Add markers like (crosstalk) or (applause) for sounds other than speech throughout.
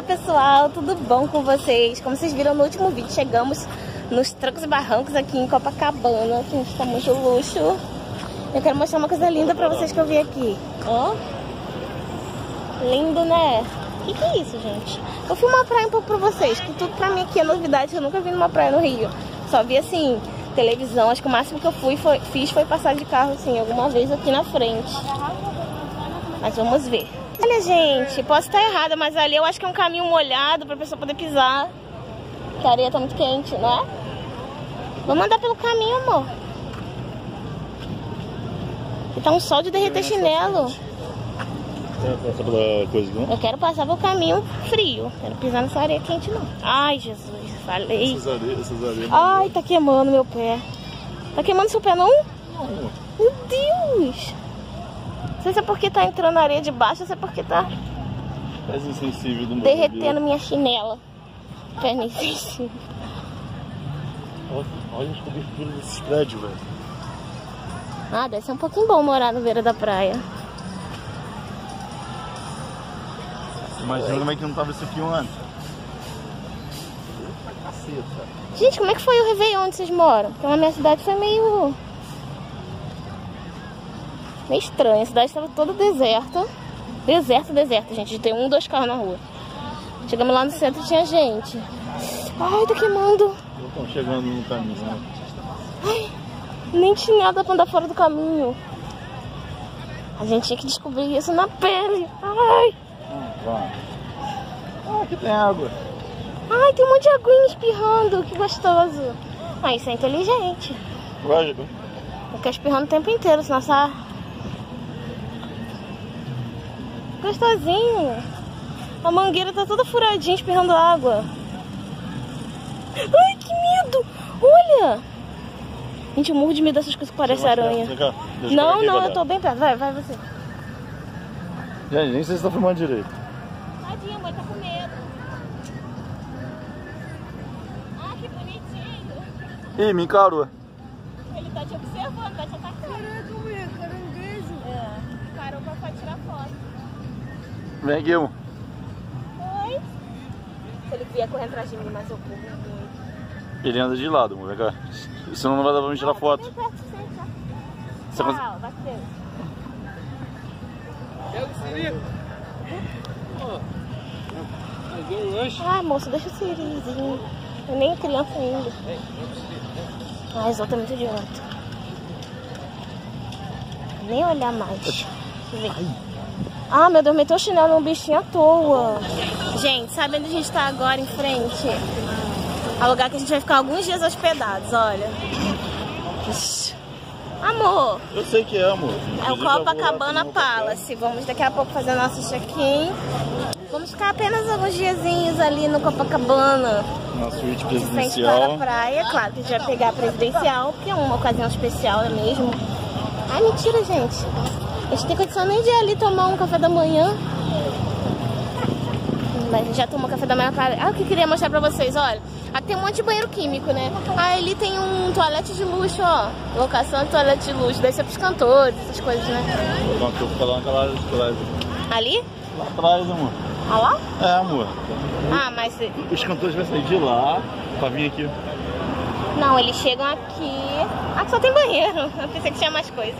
Olá pessoal, tudo bom com vocês? Como vocês viram no último vídeo, chegamos nos trancos e barrancos aqui em Copacabana, que está muito luxo. Eu quero mostrar uma coisa linda pra vocês que eu vi aqui. Ó. Lindo, né? O que, que é isso, gente? Eu fui uma praia um pouco pra vocês, que tudo pra mim aqui é novidade, eu nunca vi numa praia no Rio. Só vi assim, televisão, acho que o máximo que eu fui foi, fiz foi passar de carro assim, alguma vez aqui na frente. Mas vamos ver. Olha, gente, posso estar errada, mas ali eu acho que é um caminho molhado pra pessoa poder pisar. Que a areia tá muito quente, não é? Vamos andar pelo caminho, amor. E tá um sol de derreter chinelo. Eu quero passar pelo caminho frio. Quero pisar nessa areia quente, não. Ai, Jesus, falei. Essas areias, essas areias. Ai, tá queimando meu pé. Tá queimando seu pé, não? Não, Meu Deus! Não sei se é porque tá entrando areia de baixo ou se é porque tá Pés insensível do derretendo minha chinela. Perna insensível. Olha, olha as coberturas desses prédios, velho. Ah, deve ser um pouquinho bom morar no beira da praia. Imagina como é que não tava isso aqui antes. Eita caceta. Gente, como é que foi o Réveillon onde vocês moram? Porque na minha cidade foi meio... Meio estranho. A cidade estava toda deserta. Deserta, deserta, gente. Tem um, dois carros na rua. Chegamos lá no centro e tinha gente. Ai, tá queimando. Estão chegando no caminho, né? Nem tinha nada pra andar fora do caminho. A gente tinha que descobrir isso na pele. Ai, vai. Ah, aqui tem água. ai, tem um monte de aguinha espirrando. Que gostoso. Ah, isso é inteligente. Lógico. Fica espirrando o tempo inteiro, senão essa... Gostosinho. A mangueira tá toda furadinha, espirrando água. Ai, que medo! Olha! Gente, eu morro de medo dessas coisas que parecem aranha. cá. Não, aqui, não, eu tô bem perto. Vai, vai você. Gente, nem sei se tá filmando direito. Tadinha, mãe, tá com medo. Ah, que bonitinho. Ih, me encarou. Ele tá te observando, vai te atacar. Caraca, mulher, caranguejo. É, parou pra tirar foto. Vem aqui, amor. Oi. Se ele vier correndo atrás de mim, mas eu corro muito. Ele anda de lado, amor. Vem cá. Senão não vai dar pra me tirar foto. Vem vem, tchau. Cons- bateu. Ai, moço, deixa o Sirizinho. Eu nem criança ainda. Ai, Zolta é muito idiota. Nem olhar mais. Ver. Ah, meu Deus, meteu o chinelo num bichinho à toa. Gente, sabe onde a gente tá agora em frente? É o lugar que a gente vai ficar alguns dias hospedados, olha. Amor, Eu sei que é, amor. é o Copacabana. Palace. Vamos daqui a pouco fazer nosso check-in. Vamos ficar apenas alguns diazinhos ali no Copacabana. Na suíte De frente para a presidencial. praia. Claro que a gente vai pegar a presidencial, porque é uma ocasião especial, é mesmo? Ai, mentira, gente. A gente tem condição nem de ir ali tomar um café da manhã. Mas a gente já tomou café da manhã. Pra... Ah, o que eu queria mostrar pra vocês, olha. Aqui tem um monte de banheiro químico, né? Ah, ali tem um toalete de luxo, ó. Locação de toalete de luxo. Deve ser pros cantores, essas coisas, né? Ali? Lá atrás, amor. Ah lá? É, amor. Ah, mas... Os cantores vão sair de lá pra vir aqui. Não, eles chegam aqui. Ah, só tem banheiro. (laughs) Eu pensei que tinha mais coisa.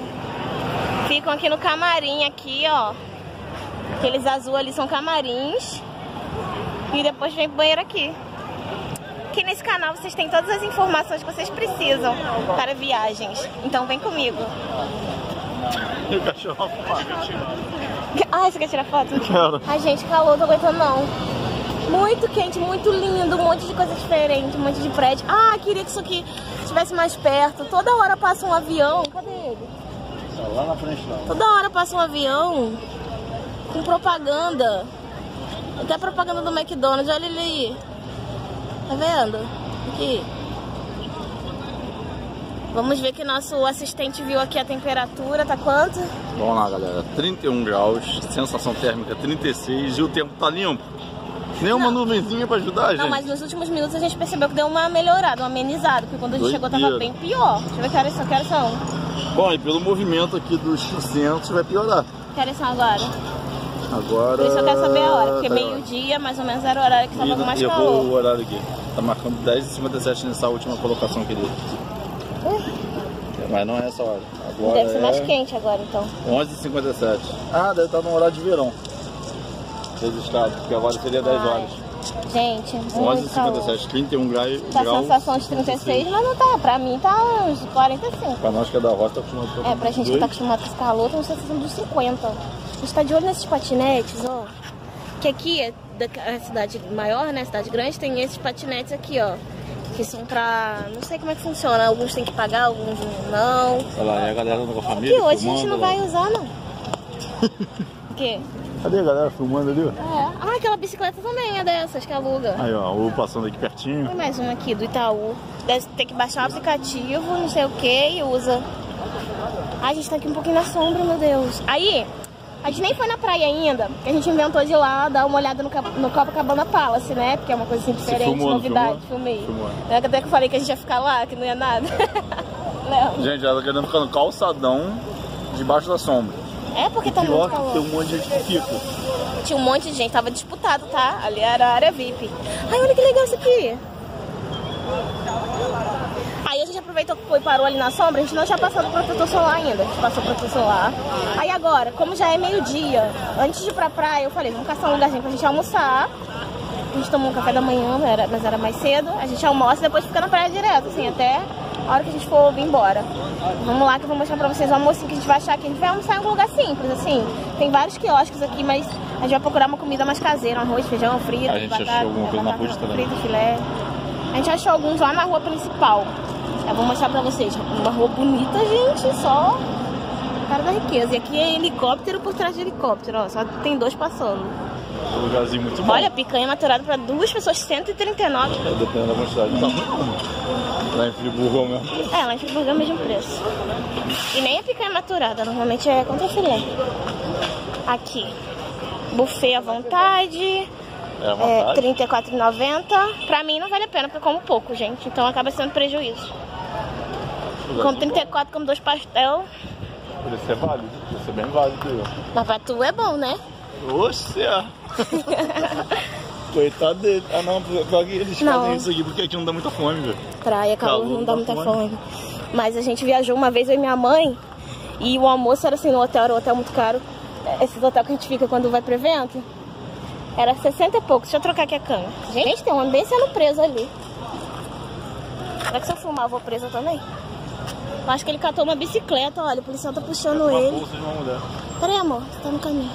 Ficam aqui no camarim, aqui, ó. Aqueles azul ali são camarins. E depois vem pro banheiro aqui. Aqui nesse canal vocês têm todas as informações que vocês precisam para viagens. Então vem comigo. E o cachorro Ah, você quer tirar foto? Quero. Ai, gente, calor, tô aguentando não. Muito quente, muito lindo, um monte de coisa diferente, um monte de prédio. Ah, queria que isso aqui estivesse mais perto. Toda hora passa um avião. Cadê ele? Frente lá. Toda hora passa um avião com propaganda. Até propaganda do McDonald's, olha ele aí. Tá vendo? Aqui. Vamos ver que nosso assistente viu aqui a temperatura, tá quanto? Vamos lá, galera. 31 graus, sensação térmica 36 e o tempo tá limpo. Nenhuma nuvenzinha pra ajudar, gente. Não, mas nos últimos minutos a gente percebeu que deu uma melhorada, uma amenizada, porque quando a gente chegou tava Doideira. bem pior. Deixa eu ver que horas são, que horas são. Bom, e pelo movimento aqui dos centros vai piorar. Que horas são agora? Agora. Por isso eu quero saber a hora, porque tá meio-dia, mais ou menos, era o horário que E tava mais calor. vou o horário aqui. Tá marcando 10h57 nessa última colocação que ele. Mas não é essa hora. Agora Deve ser é mais quente agora, então. 11h57. Ah, deve estar no horário de verão. Registrado, porque agora seria 10 Ai, horas. Gente, muito calor. 11h57, 31 graus. Tá a graus, sensação de 36, mas não tá. Pra mim tá uns 45. Pra nós que é da roça, tá acostumado com É, pra gente que tá acostumado com esse calor, tá uma sensação dos 50. A gente tá de olho nesses patinetes, ó. Que aqui, é da a cidade maior, né, cidade grande, tem esses patinetes aqui, ó. Que são pra... não sei como é que funciona. Alguns tem que pagar, alguns não. Olha lá, é a galera com a família. Que hoje a gente não vai usar, não. (laughs) O quê? Cadê a galera filmando ali? É. Ah, aquela bicicleta também é dessas que aluga. Aí, ó, o passando aqui pertinho. Tem mais uma aqui do Itaú. Deve ter que baixar o aplicativo, não sei o que, e usa. Ai, a gente tá aqui um pouquinho na sombra, meu Deus. Aí, a gente nem foi na praia ainda, porque a gente inventou de ir lá dar uma olhada no, no Copacabana Palace, né? Porque é uma coisa assim diferente, filmou, novidade. filmou? Filmei. Filmou. É, Até que eu falei que a gente ia ficar lá, que não ia nada. (laughs) não. Gente, ela tá querendo ficar no calçadão debaixo da sombra. É porque tá Pior muito que tem calor. um monte de gente que fica. Tinha um monte de gente, tava disputado, tá? Ali era a área VIP. Ai, olha que legal isso aqui. Aí a gente aproveitou que foi parou ali na sombra, a gente não tinha passado o protetor solar ainda. A gente passou o protetor solar. Aí agora, como já é meio-dia, antes de ir pra praia, eu falei, vamos caçar um lugarzinho pra gente almoçar. A gente tomou um café da manhã, mas era mais cedo. A gente almoça e depois fica na praia direto, assim, até a hora que a gente for vir embora. Vamos lá que eu vou mostrar pra vocês o almocinho que a gente vai achar aqui. A gente vai almoçar em algum lugar simples, assim. Tem vários quiosques aqui, mas a gente vai procurar uma comida mais caseira, um arroz, feijão, frito, A gente achou batata, alguma coisa na batata Ruth também. frita, filé. A gente achou alguns lá na rua principal. Eu vou mostrar pra vocês. Uma rua bonita, gente, só cara da riqueza. E aqui é helicóptero por trás de helicóptero, ó. Só tem dois passando. Um lugarzinho muito bom. Olha, picanha maturada pra duas pessoas, 139. É, Dependendo da quantidade. Não tá ruim. Lá em Friburgo é o mesmo. É, lá em Friburgo é o mesmo preço. E nem a picanha maturada, normalmente é contra filé. Aqui. Buffet à vontade. É a É, vontade. R$ 34,90. Pra mim não vale a pena, porque eu como pouco, gente. Então acaba sendo prejuízo. Com 34, como dois pastel. Isso é válido. Isso é bem válido. Mas pra tu é bom, né? Oxe, é. (laughs) Coitado dele. Ah não, pior que eles Não. fazem isso aqui porque aqui não dá muita fome, velho. Praia, calor, Calor, não dá dá muita fome. fome. Mas a gente viajou uma vez, eu e minha mãe. E o almoço era assim no hotel, era um hotel muito caro. Esses hotel que a gente fica quando vai pro evento. Era 60 e pouco. Deixa eu trocar aqui a câmera. Gente, tem um homem bem sendo preso ali. Será que se eu filmar eu vou presa também? Eu acho que ele catou uma bicicleta, olha, o policial tá puxando Uma ele. Peraí, amor, você tá no caminho.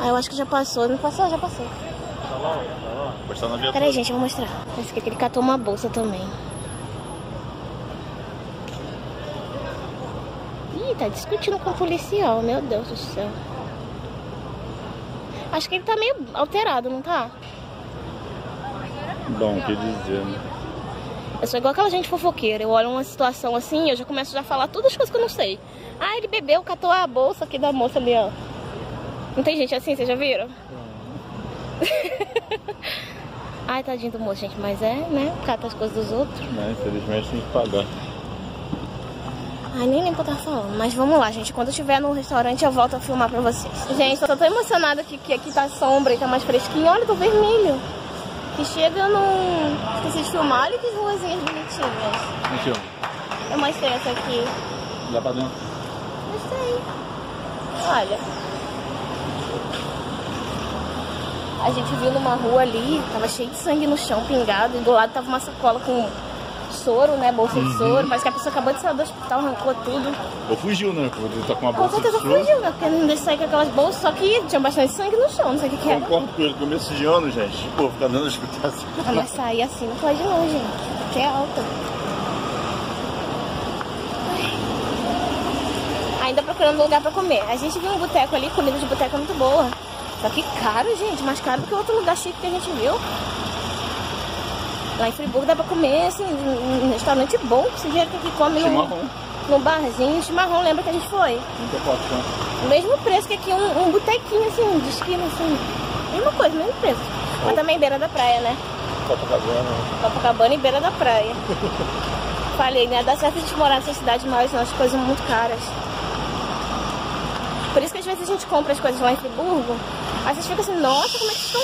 Ah, eu acho que já passou. Não passou? Já passou. Peraí, gente, eu vou mostrar. Esse aqui ele catou uma bolsa também. Ih, tá discutindo com o policial, meu Deus do céu. Acho que ele tá meio alterado, não tá? Bom, quer dizer, né? Eu sou igual aquela gente fofoqueira. Eu olho uma situação assim, eu já começo já a falar todas as coisas que eu não sei. Ah, ele bebeu, catou a bolsa aqui da moça ali, ó. Não tem gente assim, vocês já viram? Ai, tadinho do moço, gente, mas é, né? Cata as coisas dos outros. Né, Infelizmente tem que pagar. Ai, nem lembro o que eu tava falando. Mas vamos lá, gente. Quando eu estiver no restaurante, eu volto a filmar pra vocês. Gente, eu tô emocionada que, que aqui tá sombra e tá mais fresquinho. Olha, tô vermelho. Que chega num... Esqueci de filmar. Olha que ruazinhas bonitinhas. Aqui, Eu mostrei essa aqui. Dá pra dentro. Mostrei. Olha. A gente viu numa rua ali, tava cheio de sangue no chão, pingado. E do lado tava uma sacola com soro, né? Bolsa de soro. Parece que a pessoa acabou de sair do hospital, arrancou tudo. Ou fugiu, né? Porque tá com uma Com bolsa de certeza soro. fugiu, né? Porque não deixa sair com aquelas bolsas, só que tinha bastante sangue no chão, não sei o que que era. Concordo com ele. Começo de ano, gente. Pô, ficar dando escutar assim. Ah, mas sair assim não pode não, gente. Porque é alta. Ai. Ainda procurando lugar pra comer. A gente viu um boteco ali, comida de boteco é muito boa. Só que caro, gente. Mais caro que outro lugar chique que a gente viu. Lá em Friburgo dá pra comer, assim, um restaurante bom. Esse dinheiro que aqui come Chimarrão. num barzinho. Chimarrão, lembra que a gente foi? Não. O mesmo preço que aqui um, um botequinho, assim, de esquina, assim. Mesma coisa, mesmo preço. Mas também beira da praia, né? Copacabana. Copacabana e beira da praia. (laughs) Falei, né? Dá certo a gente morar nessas cidades maiores, senão as coisas são muito caras. Por isso que às vezes a gente compra as coisas lá em Friburgo, Aí vocês ficam assim, nossa, como é que estão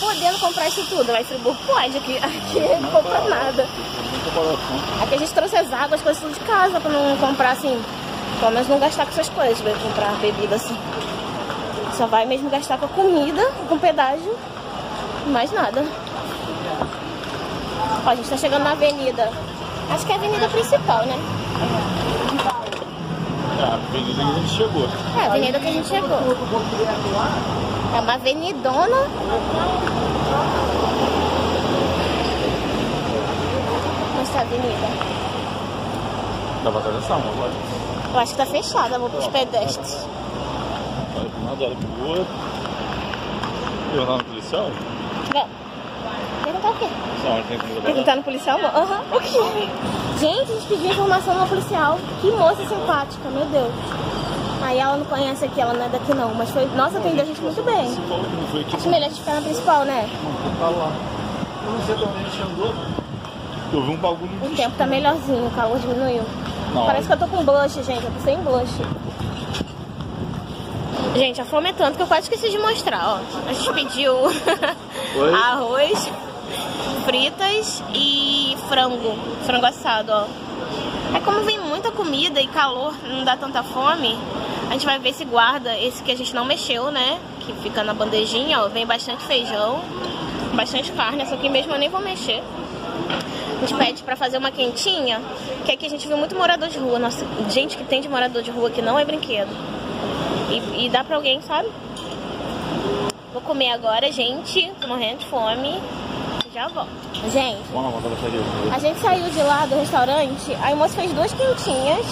podendo comprar isso tudo? Aí Friburgo pode, aqui, aqui não compra nada. Aqui a gente trouxe as águas, as coisas tudo de casa, pra não comprar assim, pelo menos não gastar com essas coisas, pra comprar bebida assim. Só vai mesmo gastar com a comida, com pedágio, mais nada. Ó, a gente tá chegando na avenida. Acho que é a avenida principal, né? É, a avenida que a gente chegou. É, a avenida que a gente chegou. É uma avenidona. Mostrar a avenida. Dá pra atravessar. Olha. Eu acho que tá fechada, vou pros pedestres. Olha um lado, olha pro outro. Perguntar no policial? Vamos. Perguntar o quê? Onde tem comida Perguntar no policial? Aham. O quê? Gente, a gente pediu informação no policial. Que moça simpática, meu Deus. Aí ela não conhece aqui, ela não é daqui não. Mas foi. Nossa, atendeu a gente muito bem. Acho melhor a gente ficar na principal, né? Tá lá. Eu não sei pra onde a gente andou. Eu vi um bagulho O tempo tá melhorzinho, o calor diminuiu. Não. Parece que eu tô com blush, gente. Eu tô sem blush. Gente, a fome é tanto que eu quase esqueci de mostrar, ó. A gente pediu (laughs) arroz, fritas e frango. Frango assado, ó. É como vem muita comida e calor, não dá tanta fome. A gente vai ver se guarda esse que a gente não mexeu, né? Que fica na bandejinha, ó. Vem bastante feijão, bastante carne. Essa aqui mesmo eu nem vou mexer. A gente pede pra fazer uma quentinha, que aqui a gente viu muito morador de rua. Nossa, gente que tem de morador de rua que não é brinquedo. E, e dá pra alguém, sabe? Vou comer agora, gente. Tô morrendo de fome. Já volto. Gente, a gente saiu de lá do restaurante, aí o moço fez duas quentinhas.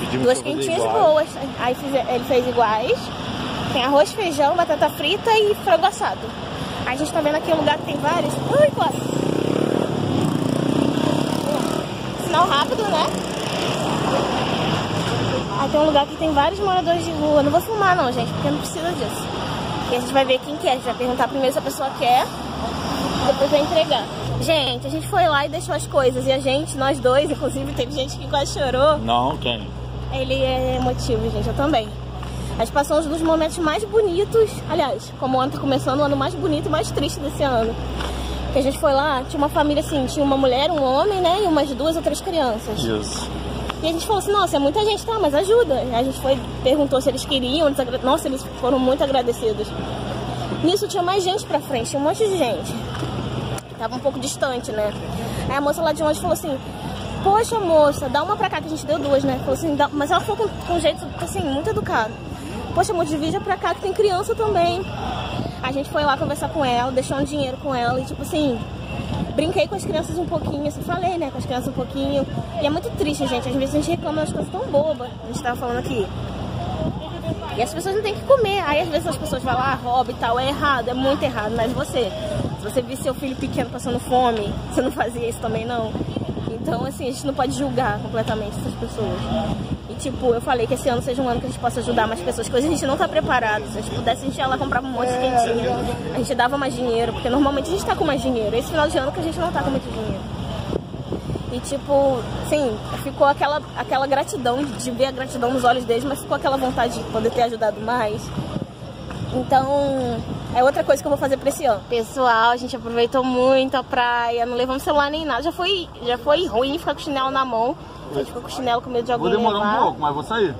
Pedimos Duas quentinhas boas. Aí fiz- ele fez iguais. Tem arroz, feijão, batata frita e frango assado. Aí a gente tá vendo aqui um lugar que tem vários. Ui, quase. Sinal rápido, né? Aí tem um lugar que tem vários moradores de rua. Não vou filmar não, gente, porque não precisa disso. E a gente vai ver quem quer. A gente vai perguntar primeiro se a pessoa quer. Depois vai entregar. Gente, a gente foi lá e deixou as coisas. E a gente, nós dois, inclusive, teve gente que quase chorou. Não, quem? Ele é emotivo, gente, eu também. A gente passou um dos momentos mais bonitos, aliás, como o ano tá começando, o ano mais bonito e mais triste desse ano. Que a gente foi lá, tinha uma família assim, tinha uma mulher, um homem, né, e umas duas ou três crianças. Isso. E a gente falou assim, nossa, é muita gente, tá, mas ajuda. A gente foi, perguntou se eles queriam, eles agra- nossa, eles foram muito agradecidos. Nisso tinha mais gente pra frente, tinha um monte de gente. Tava um pouco distante, né? Aí a moça lá de longe falou assim, poxa moça, dá uma pra cá, que a gente deu duas, né? Falou assim, mas ela falou com, jeito, assim, muito educado. Poxa, moça, divide pra cá que tem criança também. A gente foi lá conversar com ela, deixou um dinheiro com ela e tipo assim, brinquei com as crianças um pouquinho, assim, falei, né, com as crianças um pouquinho. E é muito triste, gente. Às vezes a gente reclama das coisas tão bobas. A gente tava falando aqui. E as pessoas não têm que comer. Aí às vezes as pessoas falam, ah, rouba e tal. É errado, é muito errado. Mas você, se você visse seu filho pequeno passando fome, você não fazia isso também, não. Então, assim, a gente não pode julgar completamente essas pessoas. E, tipo, eu falei que esse ano seja um ano que a gente possa ajudar mais pessoas, coisas a gente não tá preparado. Se a gente pudesse, a gente ia lá comprar um monte de quentinha. A gente dava mais dinheiro, porque normalmente a gente tá com mais dinheiro. Esse final de ano que a gente não tá com muito dinheiro. E tipo, sim, ficou aquela, aquela gratidão, de ver a gratidão nos olhos deles, mas ficou aquela vontade de poder ter ajudado mais. Então, é outra coisa que eu vou fazer pra esse ano. Pessoal, a gente aproveitou muito a praia, não levamos celular nem nada. Já foi, já foi ruim ficar com o chinelo na mão. A gente ficou com o chinelo com medo de Vou alguém demorar levar. um pouco, mas vou sair.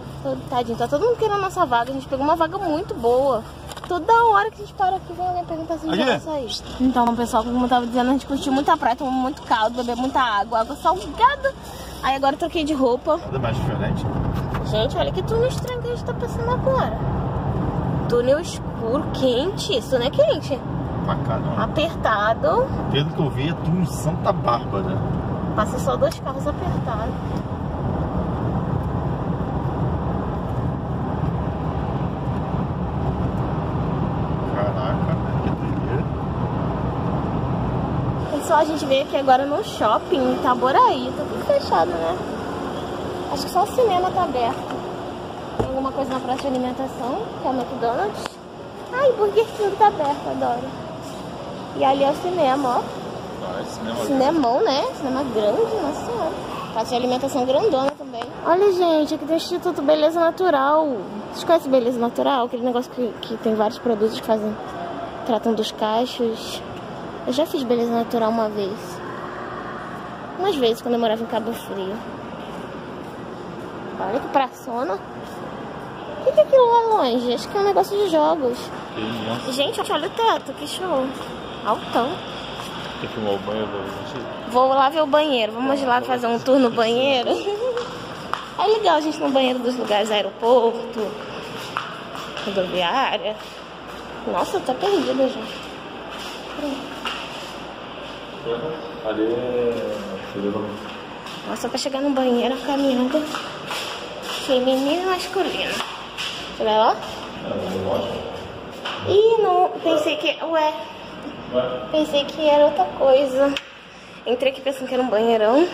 Tadinho, tá todo mundo querendo a nossa vaga. A gente pegou uma vaga muito boa. Toda hora que a gente para aqui, vem alguém perguntar se a gente vai sair. Então, pessoal, como eu tava dizendo, a gente curtiu muita praia, tomou muito caldo, bebeu muita água, água salgada. Aí agora eu troquei de roupa. Nada mais diferente. Gente, olha que túnel estranho que a gente tá passando agora. Túnel escuro, quente. Isso não é quente. Pra não. Apertado. Pelo que eu vi, é tudo em Santa Bárbara. Passa só dois carros apertados. Caraca, que doideira. Pessoal, a gente veio aqui agora no shopping em Itaboraí. Tá tudo fechado, né? Acho que só o cinema tá aberto. Tem alguma coisa na praça de alimentação, que é o McDonald's. Ai, Burger King tá aberto, adoro. E ali é o cinema, ó. Ah, esse cinema Cinemão, né? Cinema grande, nossa senhora. Praça de alimentação grandona também. Olha, gente, aqui tem o Instituto Beleza Natural. Vocês conhecem beleza natural? Aquele negócio que, que tem vários produtos que fazem. tratam dos cachos. Eu já fiz beleza natural uma vez. Umas vezes quando eu morava em Cabo Frio. Olha que praçona. O que, que é aquilo lá longe? Acho que é um negócio de jogos. Gente, olha o teto, que show. Altão. Quer filmar o banheiro gente? Vou lá ver o banheiro. Vamos lá fazer um tour no banheiro. É legal a gente no banheiro dos lugares, aeroporto, rodoviária. Nossa, tá perdida já. Ali é. Nossa, pra chegar no banheiro, a caminhada feminina e masculina. Você vai lá? Ih, não. Pensei que. Ué. Pensei que era outra coisa. Entrei aqui pensando que era um banheirão.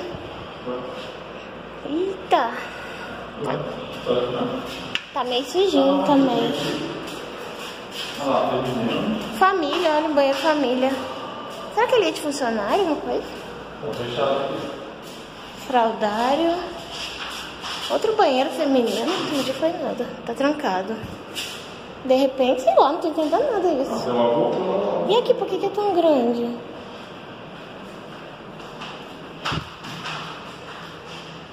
Eita. Tá meio sujinho também. Família, olha o banheiro família. Será que ele é de funcionário, uma coisa? Fraudário. Outro banheiro feminino, não dia foi nada. Tá trancado. De repente, sei lá, não tô entendendo nada disso. E aqui, por que, que é tão grande?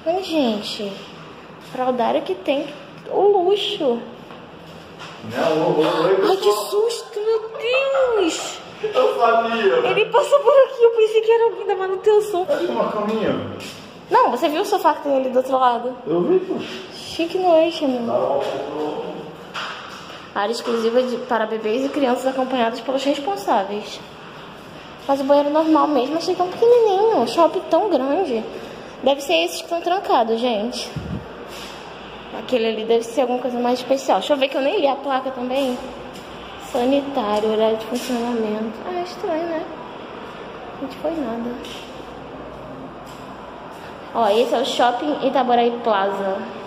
Olha, gente. Fraudário que tem o luxo. Ai, que susto, meu Deus! Eu sabia! Ele passou por aqui, eu pensei que era alguém da manutenção. Tem uma caminha. Não, você viu o sofá que tem ali do outro lado? Eu vi, pô. Chique noite, amigo. Área exclusiva de, para bebês e crianças acompanhados pelos responsáveis. Mas o banheiro normal mesmo, achei tão pequenininho. O shopping tão grande. Deve ser esses que estão trancados, gente. Aquele ali deve ser alguma coisa mais especial. Deixa eu ver que eu nem li a placa também. Sanitário, horário de funcionamento. Ah, estranho, né? Não foi nada. Ó, esse é o Shopping Itaboraí Plaza.